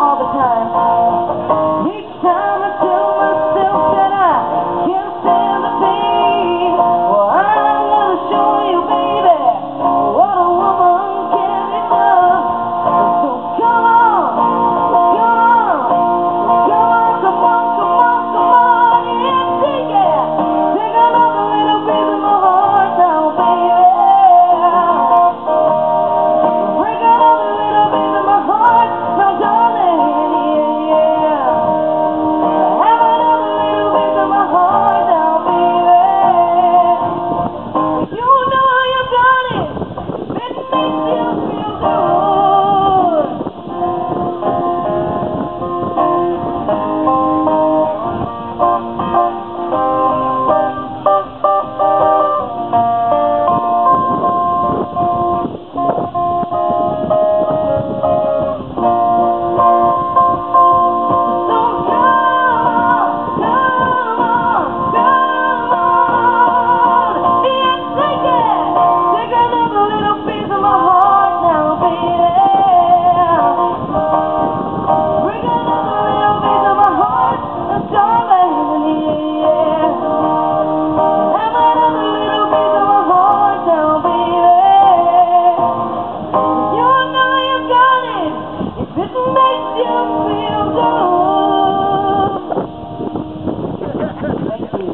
all the time.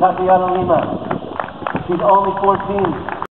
Tatiana Lima. She's only 14.